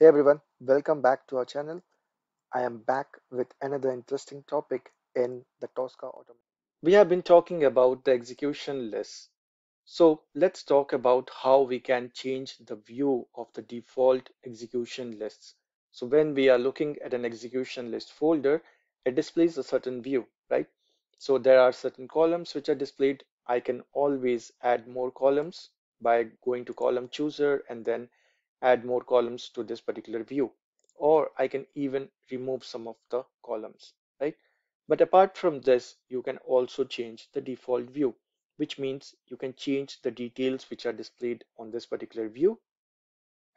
Hey everyone, welcome back to our channel. I am back with another interesting topic in the Tosca automation. We have been talking about the execution list. So let's talk about how we can change the view of the default execution lists. So when we are looking at an execution list folder, it displays a certain view, right? So there are certain columns which are displayed. I can always add more columns by going to column chooser and then add more columns to this particular view or I can even remove some of the columns right but apart from this you can also change the default view which means you can change the details which are displayed on this particular view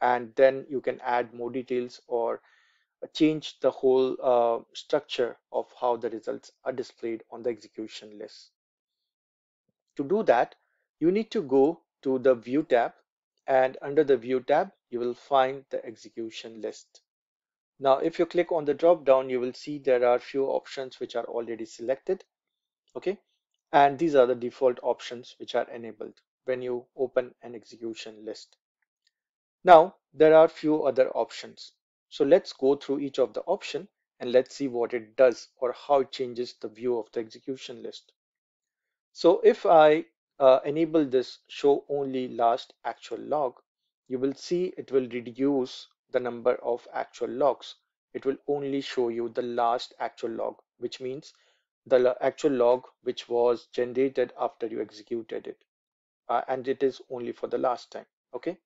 and then you can add more details or change the whole uh, structure of how the results are displayed on the execution list. To do that, you need to go to the View tab and under the View tab, you will find the execution list. Now, if you click on the drop down, you will see there are few options which are already selected. Okay. And these are the default options which are enabled when you open an execution list. Now, there are few other options. So let's go through each of the option and let's see what it does or how it changes the view of the execution list. So if I uh, enable this show only last actual log, you will see it will reduce the number of actual logs. It will only show you the last actual log, which means the actual log which was generated after you executed it. Uh, and it is only for the last time. Okay.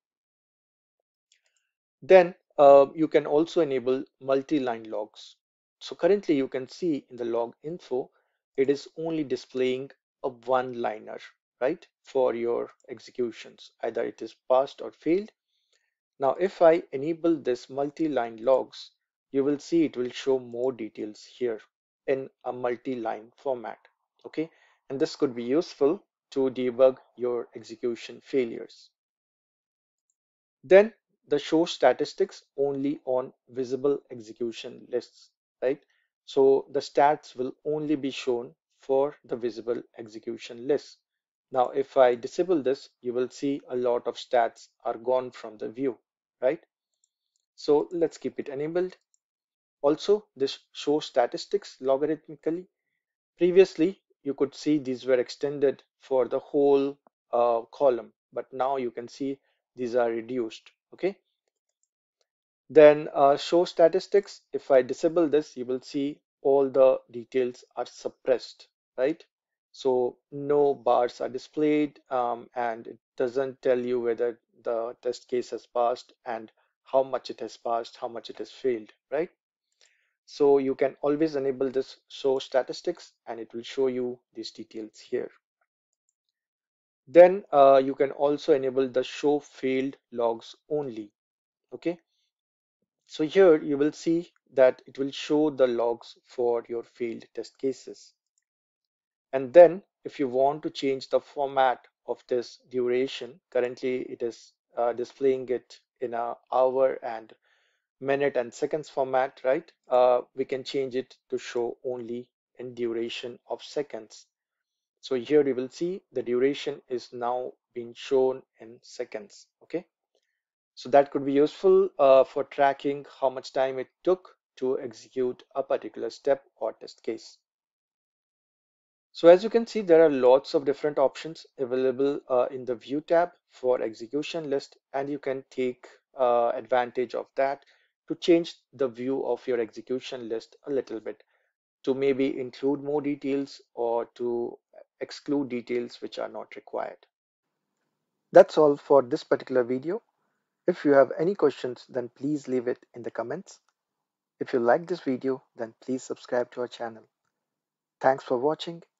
Then uh, you can also enable multi-line logs. So currently you can see in the log info, it is only displaying a one liner right for your executions either it is passed or failed. Now if I enable this multi-line logs you will see it will show more details here in a multi-line format okay? And this could be useful to debug your execution failures. Then the show statistics only on visible execution lists right? So the stats will only be shown for the visible execution list now, if I disable this, you will see a lot of stats are gone from the view, right? So let's keep it enabled. Also, this show statistics logarithmically. Previously, you could see these were extended for the whole uh, column, but now you can see these are reduced, okay? Then uh, show statistics, if I disable this, you will see all the details are suppressed, right? So no bars are displayed um, and it doesn't tell you whether the test case has passed and how much it has passed, how much it has failed, right? So you can always enable this show statistics and it will show you these details here. Then uh, you can also enable the show failed logs only. Okay. So here you will see that it will show the logs for your failed test cases. And then if you want to change the format of this duration, currently it is uh, displaying it in a hour and minute and seconds format, right? Uh, we can change it to show only in duration of seconds. So here you will see the duration is now being shown in seconds, okay? So that could be useful uh, for tracking how much time it took to execute a particular step or test case. So as you can see, there are lots of different options available uh, in the view tab for execution list, and you can take uh, advantage of that to change the view of your execution list a little bit to maybe include more details or to exclude details which are not required. That's all for this particular video. If you have any questions, then please leave it in the comments. If you like this video, then please subscribe to our channel. Thanks for watching